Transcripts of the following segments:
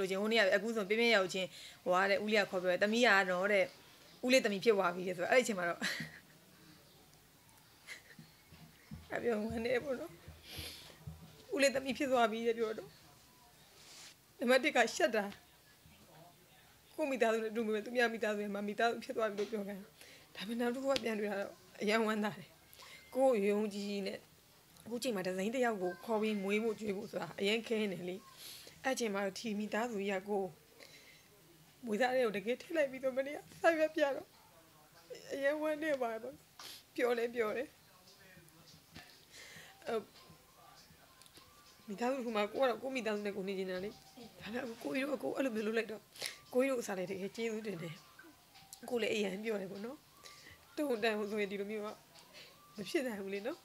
လိုချင်ဟိုနေ့ကအခုဆိုပြင်းပြင်းရောက်ချင်းဟိုကတဲ့ဦးလေးကခေါ်ပြောတယ်တမီးကတော့တဲ့ဦးလေးတမီးဖြစ်သွားပြီတဲ့ဆိုတော့အဲ့ဒီအချိန်မှာတော့အပြောဝင်နေပေါ့နော်ဦးလေးတမီးဖြစ်သွားပြီတဲ့ပြောတော့နံပါတ်1ကရှက်တာကိုမိသားစုနဲ့တူမယ်သူများမိသားစုနဲ့မမိသားစုဖြစ်သွားပြီလို့ပြောခံဒါပေမဲ့နောက်တစ်ခုကပြန်တွေ့တာတော့အယံဝမ်းသာတယ်ကိုယ်ယုံကြည်ကြီးနဲ့အခုချိန်မှာဒီဇိုင်းတစ်ယောက်ကိုခေါ်ပြီးမွေးဖို့ကြွေးဖို့ဆိုတာအရင်ခင်းနေလေ အဲ့ချိန်မှာတော့ထီမိသားစုကြီးကကိုမွေးသားတွေကိုတကယ်ထိလိုက်ပြီးတော့မနေ့ကဆက်ရွက်ပြတော့အရင်ဝမ်းနေပါတော့ပျော်လဲပျော်တယ်အမိသားစုကမှကိုကတော့ကိုမိသားစုနဲ့ကိုနေနေတာလေဒါပေမဲ့ကိုကြီးတို့ကကိုအဲ့လိုမျိုးလုပ်လိုက်တော့ကိုကြီးတို့အစားလိုက်တကယ်ကျေးဇူးတင်တယ်ကိုလည်းအရင်ပြောတယ်ပေါ့နော်တုံတန်ဆိုရင်ဒီလိုမျိုးကမဖြစ်နိုင်ဘူးလေနော်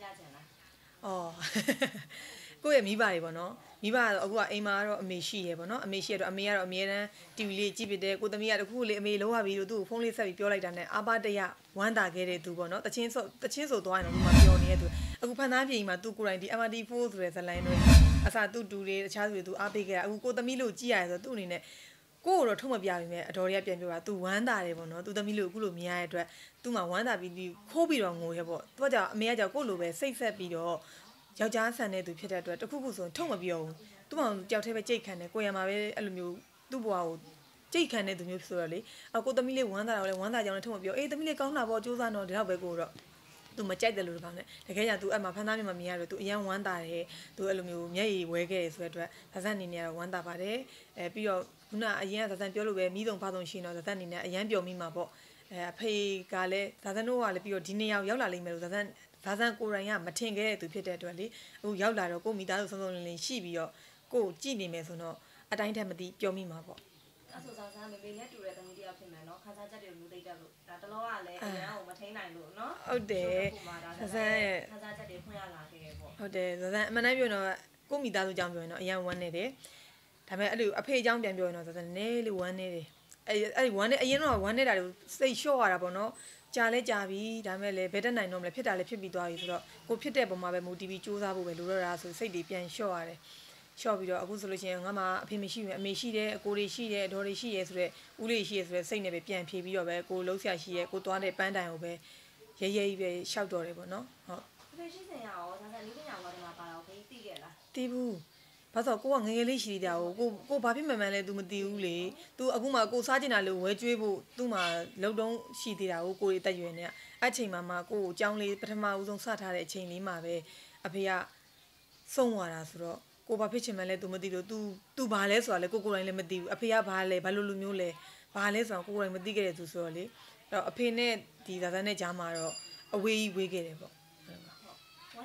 ပြချင်လားအော်ကိုယ့်ရဲ့မိဘတွေပေါ့နော်မိဘကတော့အခုကအိမ်မှာကတော့အမေရှိရယ်ပေါ့နော်အမေရှိရတော့အမေကတော့အမြဲတမ်း TV လေးကြည့်ပြတယ်ကိုသမီးကတခုလေအမေလုံးဝပြီးတော့သူ့ကိုဖုန်းလေးဆက်ပြီးပြောလိုက်တာနဲ့အာပါတရဝမ်းသာခဲ့တဲ့သူပေါ့နော်တချင်းဆိုတချင်းဆိုသွားရင်တော့ဒီမှာပြောနေတဲ့သူအခုဖန်သားပြည်မှာသူ့ကိုယ်တိုင်ဒီ MRT4 ဆိုတဲ့ဇလိုင်းတွေအစားသူ့တူတွေတခြားသူတွေသူအားပေးခဲ့တာအခုကိုသမီးလို့ကြည့်ရတယ်ဆိုတော့သူ့အနေနဲ့ ကိုကိုတော့ထုတ်မပြပြီမဲ့အတော်တွေကပြန်ပြောတာ तू ဝမ်းသာတယ်ပေါ့နော် तू သမီးလို့အခုလို့မြင်ရတဲ့အတွက် तू မှဝမ်းသာပြီးဒီခိုးပြီးတော့ငိုရဲပေါ့သူကကြောင့်အမေကကြောင့်ကိုလိုပဲစိတ်ဆက်ပြီးတော့ယောက်ျားဆန်တဲ့သူဖြစ်တဲ့အတွက်တခုခုဆိုရင်ထုတ်မပြောဘူးသူ့မောင်ကြောက်သေးပဲကြိတ်ခံတယ်ကိုရံမှာပဲအဲ့လိုမျိုးသူ့ဘဝကိုကြိတ်ခံတဲ့သူမျိုးဆိုတော့လေအကိုသမီးလေးဝမ်းသာတော့လေဝမ်းသာကြောင်လည်းထုတ်မပြောအေးသမီးလေးကောင်းတာပေါ့စူးစမ်းတော့ဒီတော့ပဲကိုတော့သူမကြိုက်တယ်လို့ကောင်းတယ်တကယ်ကြ तू အဲ့မှာဖန်သားမြင်မမြင်ရတော့ तू အရန်ဝမ်းသာတယ် तू အဲ့လိုမျိုးမျက်ရည်ဝဲခဲ့တယ်ဆိုတဲ့အတွက်ဇဇန်အနေနဲ့ကတော့ဝမ်းသာပါတယ်အဲပြီးတော့ ခုနအရင်ကဇဇန်ပြောလို့ပဲမိဆုံးဖားဆုံးရှိနေတော့ဇဇန်အနေနဲ့အရန်ပျော်မိမှာပေါ့အဲအဖေကလည်းဇဇန်တို့ကလည်းပြီးတော့ဒီနေ့ရောက်ရောက်လာလိမ့်မယ်လို့ဇဇန်ဇဇန်ကိုရိုင်းကမထင်ခဲ့တဲ့သူဖြစ်တဲ့အတွက်လေအခုရောက်လာတော့ကိုမိသားစုစုံစုံလင်လင်ရှိပြီးတော့ကိုကိုကြည်နေမယ်ဆိုတော့အတိုင်းထက်မသိပျော်မိမှာပေါ့အဲ့ဆိုစားစားမေမေနဲ့တူတဲ့သမီးတယောက်ဖြစ်မယ်နော်ခန်းစားချက်တွေလူသိတတ်လို့ဒါတလောကလည်းအရန်ကိုမထိန်နိုင်လို့နော်ဟုတ်တယ်ဇဇန်ရဲ့ခန်းစားချက်တွေဖွင့်ရလာခဲ့တယ်ပေါ့ဟုတ်တယ်ဇဇန်အမှန်တမ်းပြောရင်တော့ကိုမိသားစုအကြောင်းပြောရင်တော့အရန်ဝမ်းနေတယ် ဒါပေမဲ့အဲ့လိုအဖေအကြောင်းပြန်ပြောရင်တော့ဇဇန်နည်းလေးဝမ်းနေတယ်အဲ့အဲ့ဒီဝမ်းနေအရင်တော့ဝမ်းနေတာတွေစိတ်လျှော့ရတာပေါ့နော်ကြာလဲကြာပြီဒါမဲ့လည်းဘယ်တက်နိုင်တော့မလဲဖြစ်တာလည်းဖြစ်ပြီးသွားပြီဆိုတော့ကိုဖြစ်တဲ့ပုံမှာပဲမူတီဗီစူးစမ်းဖို့ပဲလိုတော့တာဆိုစိတ်တွေပြန်လျှော့ရတယ်လျှော့ပြီးတော့အခုဆိုလို့ရှိရင်ငါမှအဖေမရှိဘူးအမေရှိတယ်အကိုတွေရှိတယ်အဒေါ်တွေရှိရဲဆိုတော့ဦးလေးရှိရဲဆိုတော့စိတ်နဲ့ပဲပြန်ဖြေပြီးတော့ပဲကိုလုံးဆရာရှိရဲကိုသွားတဲ့ပန်းတိုင်ကိုပဲရဲရဲကြီးပဲရှောက်တော်တယ်ပေါ့နော်ဟုတ်ဖေးရှိစင်ရရောစားစားလေးပညာဝါဒနာပါတော့ဖေးသိခဲ့လားတီးဘူး ဘာလို့ကိုကငယ်ငယ်လေးရှိသေးတာကိုကိုကိုဘာဖြစ်မှန်မှန်လဲ तू မသိဘူးလေ तू အခုမှကိုစားကျင်တာလို့ဝဲကျွေးဖို့ तू မှလုံတုံးရှိသေးတာကိုကိုရီတက်ရွယ်နေအဲ့ချိန်မှာမှကိုကိုအကြောင်းလေးပထမဦးဆုံးစထားတဲ့အချိန်လေးမှာပဲအဖေကဆုံးသွားတာဆိုတော့ကိုဘာဖြစ်ချင်မှန်းလဲ तू မသိလို့ तू तू ဘာလဲဆိုတာလဲကိုကိုယ်တိုင်လည်းမသိဘူးအဖေကဘာလဲဘာလို့လူမျိုးလဲဘာလဲဆိုတော့ကိုကိုယ်တိုင်မသိခဲ့တဲ့သူဆိုတော့လေအဲ့တော့အဖေနဲ့ဒီသာသနဲ့ကြားမှာတော့အဝေးကြီးဝေးခဲ့တယ်ပေါ့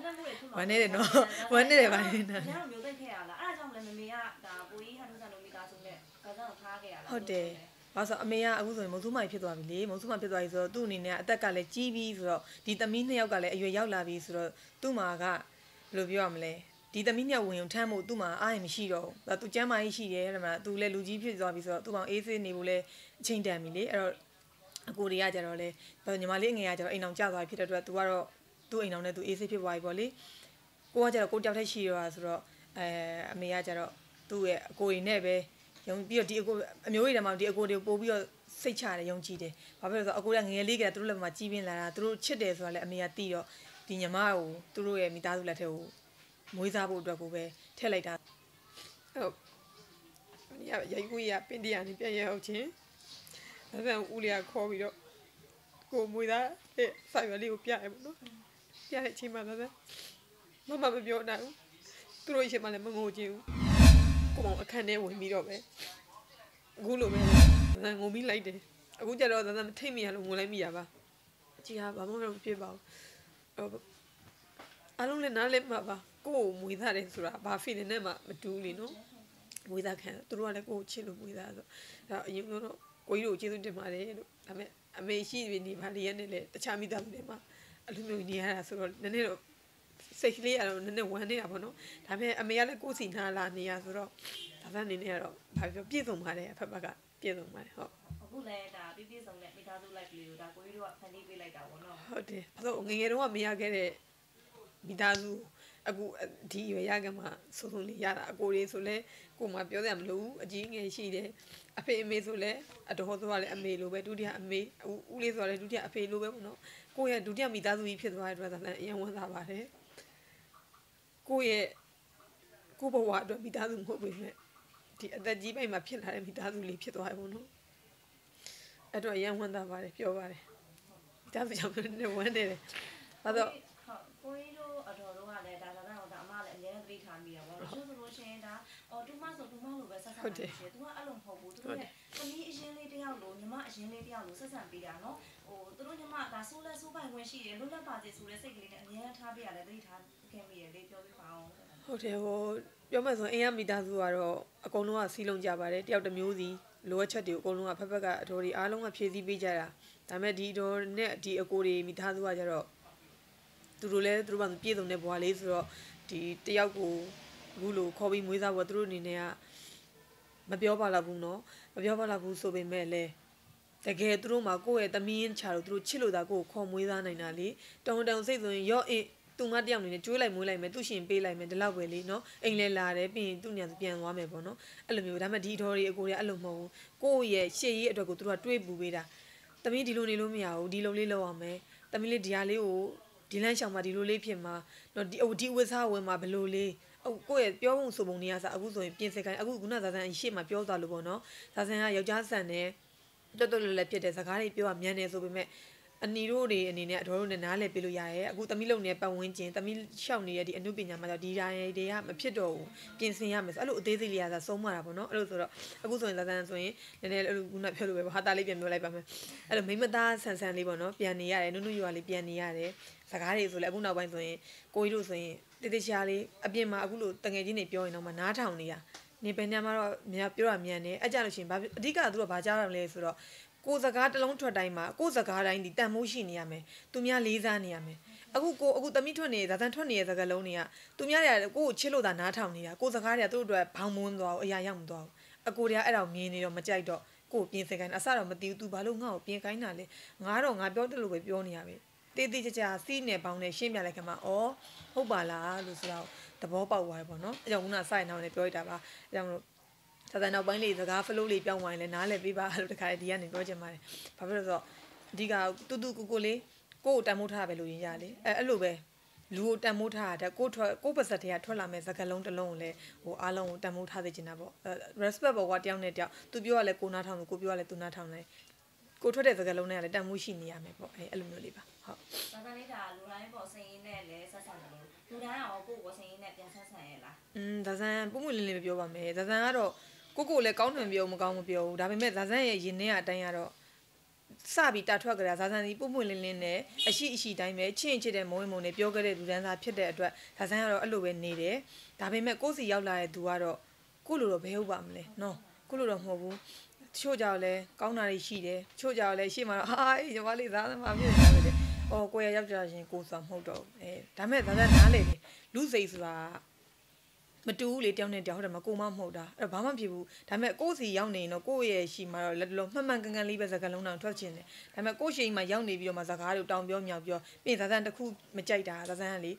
ဝမ်းနဲ့မှုတွေဖြစ်မှာဝမ်းနေတယ်နော်ဝမ်းနေတယ်ပါနေနော်ကျန်တော့မျိုးသိခဲ့ရလားအဲ့ဒါကြောင့်လည်းမမေကဒါကိုကြီးဟန်နုဆန်တို့မိသားစုနဲ့ကစားကိုထားခဲ့ရလားဟုတ်တယ်။ဘာလို့ဆိုအမေကအခုဆိုရင်မုံစုမိုင်ဖြစ်သွားပြီလေ။မုံစုမိုင်ဖြစ်သွားပြီဆိုတော့သူ့အနေနဲ့အသက်ကလည်းကြီးပြီဆိုတော့ဒီသမီးနှစ်ယောက်ကလည်းအရွယ်ရောက်လာပြီဆိုတော့သူ့မှာကဘယ်လိုပြောရမလဲ။ဒီသမီးနှစ်ယောက်ဝင်ုံထမ်းဖို့သူ့မှာအားရင်မရှိတော့ဘူး။ဒါသူကျမ်းမာရေးရှိတယ်တဲ့မှာသူလည်းလူကြီးဖြစ်သွားပြီဆိုတော့သူ့ကောင်အေးဆေးနေဖို့လည်းအချိန်တန်ပြီလေ။အဲ့တော့အကိုတွေကကြတော့လေညီမလေးငယ်ကကြတော့အိမ်အောင်ကျသွားပြီဖြစ်တဲ့အတွက်သူကတော့ သူ့အိမ်အောင်နဲ့သူအေးဆေးဖြစ်သွားပြီပေါ့လေ။ကိုကကြတော့ကိုတယောက်တည်းရှိတော့ဆိုတော့အဲအမေကကြတော့သူ့ရဲ့အကိုကြီးနဲ့ပဲယုံပြီးတော့ဒီအကိုအမျိုးတွေတည်းမှာဒီအကိုတွေပို့ပြီးတော့စိတ်ချတယ်ယုံကြည်တယ်။ဘာဖြစ်လို့လဲဆိုတော့အကိုကငယ်လေးကတည်းကသူတို့လက်မှာကြီးပြင်းလာတာသူတို့ချစ်တယ်ဆိုတာလည်းအမေကသိတော့ဒီညီမကိုသူတို့ရဲ့မိသားစုလက်ထက်ကိုမွေးစားဖို့အတွက်ကိုပဲထည့်လိုက်တာ။ဟုတ်။ညရိုက်ကူရပင်တရားနေပြန်ရအောင်ချင်း။ဒါဆိုဦးလေးကခေါ်ပြီးတော့ကိုမွေးသားတဲ့ဆိုင်ရလေးကိုပြရပေါ့နော်။ ပြတဲ့အချိန်မှာဒါဆိုမမမပြောနိုင်ဘူး။သူတို့အချိန်မှလည်းမငိုချင်ဘူး။ကိုမောင်အခန်းထဲဝင်ပြီးတော့ပဲအခုလိုပဲဇန်ငုံပြီးလိုက်တယ်အခုကျတော့ဇန်မထိတ်မိရလို့ငုံလိုက်မိရပါကြည်ဟာဘာမှမဖြစ်ပါဘူးဟိုအလုံးလည်းနားလည်းမပါကိုကိုမွေးသားတယ်ဆိုတာဘာ feeling နဲ့မှမတူးလीနော်မွေးသားခံသူတို့ကလည်းကိုကိုချစ်လို့မွေးသားဆိုတော့အရင်ကတော့ကိုကြီးတို့ကျေးဇူးတင်ပါတယ်လို့ဒါပေမဲ့အမေရှိနေပါလေရနဲ့လေတခြားမိသားစုတွေမှာ အလိုမျိုးနေရတာဆိုတော့နည်းနည်းတော့စိတ်ကလေးကတော့နည်းနည်းဝမ်းနေတာပေါ့နော်ဒါပေမဲ့အမေကလည်းကိုယ်စီနာလာနေရဆိုတော့ဒါသာအနေနဲ့ကတော့ဘာပြောပြည့်စုံပါတယ်အဖက်ဘက်ကပြည့်စုံပါတယ်ဟုတ်ဟုတ်အခုလည်းဒါပြည့်ပြည့်စုံတဲ့မိသားစု live လေးကိုဒါကိုကြီးတို့ကဖန်တီးပေးလိုက်တာပေါ့နော်ဟုတ်တယ်။ဆိုငယ်ငယ်တုန်းကမရခဲ့တဲ့မိသားစု အခုဒီရွယ်ရကမှစုံစုံလေးရတာအကိုလေးဆိုလဲကိုမှပြောရမလို့အကြီးငယ်ရှိတယ်အဖေအမေဆိုလဲအတော်ဆိုကလည်းအမေလိုပဲဒုတိယအမေဦးဦးလေးဆိုလည်းဒုတိယအဖေလိုပဲပေါ့နော်ကိုရဲ့ဒုတိယမိသားစုကြီးဖြစ်သွားတဲ့အတွက်သာအရင်ဝန်စားပါတယ်ကိုရဲ့ကိုဘဝအတွက်မိသားစုမဟုတ်ပေမဲ့ဒီအသက်ကြီးပိုင်းမှာဖြစ်လာတဲ့မိသားစုလေးဖြစ်သွားတယ်ပေါ့နော်အဲ့တော့အရင်ဝန်စားပါတယ်ပြောပါတယ်မိသားစုကြောင့်လည်းဝမ်းနေတယ်ဘာလို့ ဟုတ်ကိုကြီးတို့အတော်တို့ကလည်းဒါသာသာတော့ဒါအ မလည်းအများကြီးသတိထားမိတာပေါ့တချို့ဆိုလို့ရှိရင်ဒါအော်တူမဆိုတူမလို့ပဲဆက်ဆံနေတယ်သူကအဲ့လိုမဟုတ်ဘူးသူတို့ရဲ့သမီးအရင်လေးတယောက်လိုညီမအရင်လေးတယောက်လိုဆက်ဆံပေးတာနော်ဟိုသူတို့ညီမဒါဆိုးလဲဆိုးပိုင်ခွင့်ရှိတယ်လွတ်လပ်ပါစေဆိုတဲ့စိတ်ကလေးနဲ့အများထားပေးရတယ်သတိထားခဲ့မိတယ်လေပြောပြပါအောင်ဟုတ်တယ်ဟိုပြောမှဆိုရင်အိမ်ကမိသားစုကတော့အကုန်လုံးကစီးလုံးကြပါတယ်တယောက်တစ်မျိုးစီလိုအပ်ချက်တွေအကုန်လုံးကဖက်ဖက်ကအတော်တွေအားလုံးကဖြည့်ဆည်းပေးကြတာဒါပေမဲ့ဒီတော်နဲ့ဒီအကိုတွေမိသားစုကကြတော့သူတို့လည်းသူတို့ကပြည့်စုံတဲ့ဘဝလေးဆိုတော့ ဒီတယောက်ကိုအခုလိုခေါ်ပြီးမွေးစားဖို့သူတို့အနေနဲ့ကမပြောပါတော့ဘူးเนาะမပြောပါတော့ဘူးဆိုပေမဲ့လည်းတကယ်သူတို့မှာကိုယ့်ရဲ့သမီးရင်ချာတို့သူတို့ချစ်လို့သာကိုယ်ခေါ်မွေးစားနိုင်တာလေတုံတုံစိတ်ဆိုရင်ရော့အင်းသူငါတယောက်အနေနဲ့ကျွေးလိုက်မွေးလိုက်မယ်သူရှင်ပေးလိုက်မယ်ဒီလောက်ပဲလေနော်အိမ်လဲလာတယ်ပြီးရင်သူညံပြန်သွားမယ်ပေါ့နော်အဲ့လိုမျိုးဒါပေမဲ့ဒီတော်တွေအကိုတွေအဲ့လိုမဟုတ်ဘူးကိုယ့်ရဲ့ရှေ့ရေးအတွက်ကိုသူတို့ကတွေးပူပေးတာသမီးဒီလိုနေလို့မရဘူးဒီလိုလေးလုပ်အောင်မယ်သမီးလေးဒီဟာလေးကို ဒီလမ်းရှောင်မှာဒီလိုလေးဖြစ်မှာနော်ဒီဒီဝစ်စားဝင်မှာဘယ်လိုလေးအကိုယ့်ရဲ့ပြောပုံဆိုပုံတွေကစအခုဆိုရင်ပြင်စင်ခိုင်းအခုခုနဇာဆန်ရှေ့မှာပြောသွားလို့ပေါ့နော်ဇာဆန်ကယောက်ျားဆန်တယ်တော်တော်လေးလည်းဖြစ်တယ်စကားတွေပြောရမြန်တယ်ဆိုပေမဲ့ အနီတို့တွေအနေနဲ့အတော်တို့နဲ့နားလည်ပြလို့ရတယ်အခုသမီးလုံနေတဲ့ပတ်ဝန်းကျင်သမီးရှောက်နေတဲ့ဒီအမှုပညာမှာတော့ဒီတိုင်းတွေကမဖြစ်တော့ဘူးပြင်ဆင်ရမယ်ဆိုအဲ့လိုအသေးစိတ်လေးကသာဆုံးမတာပေါ့နော်အဲ့လိုဆိုတော့အခုဆိုရင်ဇာဆန်ဆိုရင်နည်းနည်းအဲ့လိုခုနပြောလို့ပဲဟာတာလေးပြန်ပြောလိုက်ပါမယ်အဲ့လိုမိမသားဆန်ဆန်လေးပေါ့နော်ပြန်နေရတယ်နုနုရွာလေးပြန်နေရတယ်စကားတွေဆိုလည်းအခုနောက်ပိုင်းဆိုရင်ကိုကြီးတို့ဆိုရင်တေးသေးချာလေးအပြင်မှာအခုလိုတငယ်ချင်းတွေပြောရင်တော့မှနားထောင်နေရနေပညာမှာတော့များပြောတာမြန်တယ်အဲ့ကြလို့ရှိရင်ဘာအဓိကသူတို့ကဘာကြားရမလဲဆိုတော့ ကိုယ်စကားတစ်လုံးထွက်တိုင်းမှာကိုယ်စကားတိုင်းဒီတန်မိုးရှိနေရမယ်သူများလေးစားနေရမယ်အခုကိုအခုတမိထွက်နေဇာတန်ထွက်နေတဲ့စကားလုံးတွေကသူများတွေကကိုယ့်ကိုချစ်လို့သာနားထောင်နေတာကိုယ်စကားတွေကသူတို့အတွက်ဘောင်မွန်းသွားဘူးအရာရောက်မသွားဘူးအကိုတွေကအဲ့ဒါကိုမြင်နေတော့မကြိုက်တော့ကိုယ်ပြင်စင်ခိုင်းအစတော့မသိဘူး तू ဘာလို့ငါ့ကိုပြင်ခိုင်းတာလဲငါတော့ငါပြောတယ်လို့ပဲပြောနေရပဲတေးသေးချာချာစီးနေပေါင်းနဲ့ရှင်းပြလိုက်ခင်မှာဩဟုတ်ပါလားလို့ဆိုတော့သဘောပေါက်သွားတယ်ပေါ့နော်အဲကြောင့်ခုနစိုက်နေအောင်လည်းပြောရတာပါအဲကြောင့်မလို့ သာသနာပိုင်းလေးစကားဖလို့လေးပြောင်းသွားရင်လည်းနားလည်ပေးပါလို့တခါဒီကနေပြောချင်ပါတယ်ဘာဖြစ်လို့ဆိုတော့အဓိကတူတူကိုကိုလေးကိုကိုတန်မိုးထားပဲလို့ရင်ရလေအဲအဲ့လိုပဲလူကိုတန်မိုးထားတဲ့ကိုထွက်ကိုပါစက်တည်းကထွက်လာမဲ့စကားလုံးတစ်လုံးကိုလည်းဟိုအားလုံးကိုတန်မိုးထားသိချင်တာပေါ့ respect ပေါ်ကတယောက်နဲ့တယောက်သူပြောရလဲကိုနားထောင်ကိုပြောရလဲသူနားထောင်လဲကိုထွက်တဲ့စကားလုံးတွေကလည်းတန်မိုးရှိနေရမယ်ပေါ့အဲအဲ့လိုမျိုးလေးပါဟုတ်ဒါသာလေးဒါလူတိုင်းပေါ့စိန်ရင်းနဲ့လည်းဆက်ဆံတယ်လို့လူတိုင်းရောကိုယ့်ကိုစိန်ရင်းနဲ့ပြန်ဆက်ဆံရလားอืมဇာဇန်ပုံမှန်လင်းလင်းပြောပါမယ်ဇာဇန်ကတော့ ကိုကိုလည်းကောင်းတယ်ပြောမကောင်းမပြောဘူးဒါပေမဲ့ဇာဇန်ရဲ့ရင်ထဲကအတိုင်းကတော့စပြီးတာထွက်ကြတာဇာဇန်ဒီပုံမှန်လင်းလင်းနဲ့အရှိအရှိတိုင်းပဲချင့်ချစ်တဲ့မုံဝင်မုံနဲ့ပြောခဲ့တဲ့လူတန်းစားဖြစ်တဲ့အတွက်ဇာဇန်ကတော့အဲ့လိုပဲနေတယ်ဒါပေမဲ့ကိုယ့်စီရောက်လာတဲ့သူကတော့ကိုလိုတော့ဘယ်ဟုတ်ပါမလဲနော်ကိုလိုတော့မဟုတ်ဘူးချို့ကြောက်လဲကောင်းတာတွေရှိတယ်ချို့ကြောက်လဲရှေ့မှာတော့ဟာအေးညီမလေးဇာဇန်မှာဖြစ်နေတာပဲလေအော်ကိုရရောက်ကြရင်ကိုဆိုတာမဟုတ်တော့ဘူးအဲဒါမဲ့ဇာဇန်နားလေတယ်လူစိတ်ဆိုတာ မတူဘူးလေတယောက်နဲ့တယောက်ဟုတ်တယ်မကိုမမဟုတ်တာအဲ့တော့ဘာမှမဖြစ်ဘူးဒါပေမဲ့ကိုယ့်စီရောက်နေရင်တော့ကိုယ့်ရဲ့ရှိမှာတော့လက်တလုံးမှန်မှန်ကန်ကန်လေးပဲစကားလုံးတောင်ထွက်ချင်တယ်ဒါပေမဲ့ကိုယ့်ရှိမှာရောက်နေပြီးတော့မှစကားတွေတောင်ပြောမြောက်ပြောပြီးရင်ဇာဇန်တစ်ခုမကြိုက်တာဇာဇန်ကလေ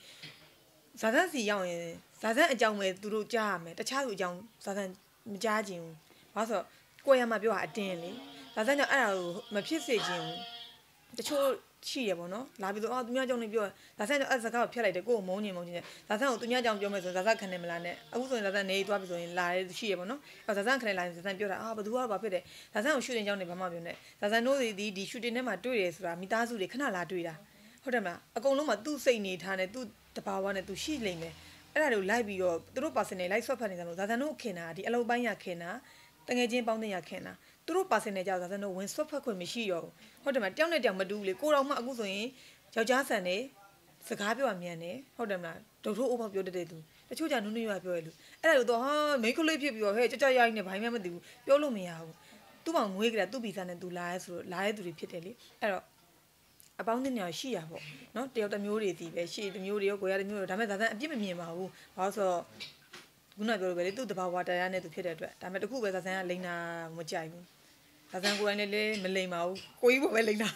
ဇာဇန်စီရောက်ရင်ဇာဇန်အကြောင်းပဲသူတို့ကြားရမယ်တခြားသူအကြောင်းဇာဇန်မကြားချင်ဘူးဘာလို့ဆိုတော့ကိုယ့်ရမှာပြောတာအတင်းလေဇာဇန်ကြောင့်အဲ့ဒါကိုမဖြစ်စေချင်ဘူးတချို့ ရှိရပေါ့နော်လာပြီးတော့အော်သူများကြောင့်နေပြောဇာဆန်ကြောင့်အဲ့စကားကိုဖျက်လိုက်တယ်ကိုယ်ကိုမုန်းညင်မုန်းညင်တယ်ဇာဆန်ကိုသူများကြောင့်ပြောမယ်ဆိုရင်ဇာဆန်ခံနေမလားနဲ့အခုဆိုရင်ဇာဆန်နေသွားပြီဆိုရင်လာရဲရှိရပေါ့နော်အဲ့ဇာဆန်ခံနေလာရင်ဇာဆန်ပြောတာအာဘသူကတော့ဘာဖြစ်တယ်ဇာဆန်ကိုရှူတင်ကြောင့်နေဘာမှပြောနေဇာဆန်တို့ဒီဒီရှူတင်ထဲမှာတွေ့တယ်ဆိုတာမိသားစုတွေခဏလာတွေ့တာဟုတ်တယ်မလားအကုန်လုံးမှာသူ့စိတ်နေထားနေသူ့တဘာဝနဲ့သူရှိလိမ့်မယ်အဲ့ဒါတွေကိုလိုက်ပြီးတော့သူတို့ personal လိုက်ဆွတ်ဖတ်နေတယ်လို့ဇာဆန်တို့ခင်တာဒီအလုပ်ပိုင်းရခင်တာ တငယ်ချင်းပေါင်းတင်ရခင်တာသူတို့ personal ကြောင့်ဇာဆန်တို့ဝင်ဆွတ်ဖတ်ခွင့်မရှိတော့ဘူးဟုတ်တယ်မလားတယောက်နဲ့တယောက်မတူဘူးလေကိုတော်မှအခုဆိုရင်ယောက်ျားဆန်နေစကားပြောရမြန်တယ်ဟုတ်တယ်မလားဒုတ်ထိုးအိုးပေါက်ပြောတတ်တဲ့သူတချို့ကြနုနုရွာပြောရလို့အဲ့ဒါလို့တော့ဟာမိန်းကလေးဖြစ်ပြီးတော့ဟဲ့ကြကြရိုင်းနေဘာမှမသိဘူးပြောလို့မရဘူးသူ့မောင်ငွေးကြတာသူ့ဗီဇာနဲ့သူလာရဲဆိုတော့လာတဲ့သူတွေဖြစ်တယ်လေအဲ့တော့အပေါင်းအသင်းတွေရှိရပေါ့နော်တယောက်တစ်မျိုးတွေတည်ပဲရှိတစ်မျိုးတွေရောကိုရတစ်မျိုးတွေဒါပေမဲ့ဒါသအပြစ်မမြင်ပါဘူးဘာလို့ဆိုတော့ ခုနပြောလို့ပဲလေသူ့တဘာဝတရားနဲ့သူဖြစ်တဲ့အတွက်ဒါပေမဲ့တခုပဲဇာဆန်ကလိန်နာမကြိုက်ဘူးဒါဆန်ကိုယ်တိုင်လည်းမလိမ်ပါဘူးကိုကြီးပေါ်ပဲလိမ်တာ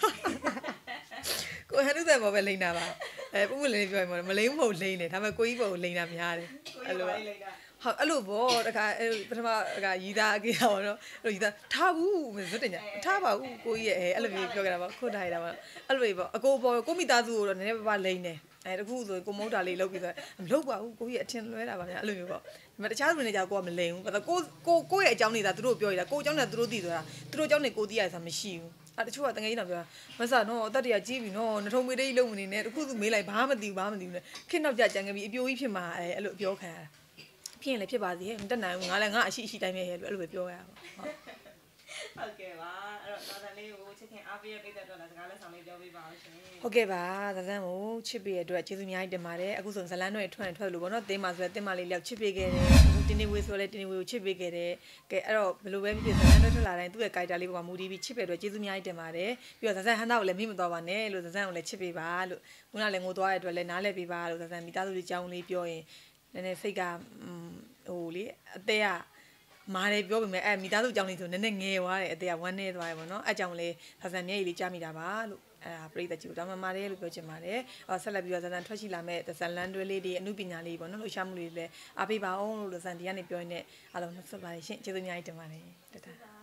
ကိုဟန်နုတဲ့ပေါ်ပဲလိမ်တာပါအဲပုံမလေးပြောရင်မလိမ်မဟုတ်လိမ်တယ်ဒါပေမဲ့ကိုကြီးပေါ်ကိုလိမ်တာများတယ်အဲ့လိုပါလိုက်တာဟုတ်အဲ့လိုပေါ့တခါအဲ့ပထမတခါရီသားအကေရောနော်အဲ့လိုရီသားထားဘူးမစွတ်တင်ညာထားပါဘူးကိုကြီးရဲ့အဲ့လိုမျိုးပြောကြတာပေါ့ခုတ်ထားရတာပေါ့အဲ့လိုပေါ့အကိုပေါ်ကိုမိသားစုကိုတော့နည်းနည်းပါးပါလိမ့်တယ်အဲတခုဆိုကိုမုတ်တာလေးလောက်ပြီးဆိုမလုပ်ပါဘူးကိုကြီးအထင်လွဲတာပါဗျာအဲ့လိုမျိုးပေါ့ဒီ မှာတခြားသူတွေကြောက်ကိုကမလိမ်ဘူးဘာလို့ကိုကိုကိုရဲ့အကြောင်းနေတာသူတို့ပြောရတာကိုအကြောင်းနေတာသူတို့သိဆိုတာသူတို့အကြောင်းနေကိုသိရတာမရှိဘူးအဲ့တချို့ကတငယ်ကြီးတော့ပြောမဆာနော်အသက်တရကြီးပြီနော်နှထုံမေးတိတ်လုံးမနေနဲ့တခုသူမေးလိုက်ဘာမှမသိဘူးဘာမှမသိဘူးလေခေနောက်ကြကြံခဲ့ပြီးအပြိုကြီးဖြစ်မှာအဲအဲ့လိုပြောခံရတာဖြစ်ရင်လည်းဖြစ်ပါစေမတက်နိုင်ဘူးငါလည်းငါအရှိအရှိတိုင်းပဲရဲ့လို့အဲ့လိုပဲပြောရတာပေါ့ ဟုတ်ဟုတ်ကဲ့ပါအဲ့တော့တော်တော်လေးကိုချစ်ခင်အားပေးရပိတ်သက်တော့လာစကားလက်ဆောင်လေးပြောပြပါအောင်ရှင်ဟုတ်ကဲ့ပါဇဇန်ကိုချစ်ပေးရတဲ့အတွက်ကျေးဇူးအများကြီးတင်ပါတယ်အခုဆိုဇလန်းတွေထွက်ရင်ထွက်လို့ပေါ့နော်တင်းမှာဆိုလဲတင်းမလေးလျောက်ချစ်ပေးခဲ့တယ်အခုတင်းနေဝေးဆိုလဲတင်းနေဝေးကိုချစ်ပေးခဲ့တယ်ကဲအဲ့တော့ဘယ်လိုပဲဖြစ်ဖြစ်ဇလန်းတွေထွက်လာတိုင်းသူ့ရဲ့ character လေးပေါ်မှာမူတည်ပြီးချစ်ပေးတဲ့အတွက်ကျေးဇူးအများကြီးတင်ပါတယ်ပြီးတော့ဇဇန်ဟန်တာကိုလည်းမိမသွားပါနဲ့လို့ဇဇန်ကိုလည်းချစ်ပေးပါလို့ခုနလည်းငိုသွားတဲ့အတွက်လည်းနားလဲပေးပါလို့ဇဇန်မိသားစုလေးကြောင်းလေးပြောရင်နည်းနည်းစိတ်ကဟိုလေအသေးက မားတယ်ပြောပေမဲ့အဲမိသားစုအကြောင်းလေးဆိုနည်းနည်းငယ်သွားတယ်အသေးကဝမ်းနေသွားတယ်ပေါ့နော်အဲကြောင့်လေဆာဆန်မျက်ရည်လေးကြားမိတာပါလို့အဲဒါပြိတ္တကြီးကိုဒါမှမားတယ်လို့ပြောချင်ပါတယ်အော်ဆက်လက်ပြီးတော့ဆာဆန်ထွက်ရှိလာမဲ့ဇန်လန်တွဲလေးတွေအမှုပညာလေးပေါ့နော်လှူရှားမှုလေးတွေလည်းအားပေးပါအောင်လို့ဆန်ဒီကနေပြောရင်းနဲ့အားလုံးနှုတ်ဆက်ပါတယ်ရှင်ကျေးဇူးအများကြီးတင်ပါတယ်တတား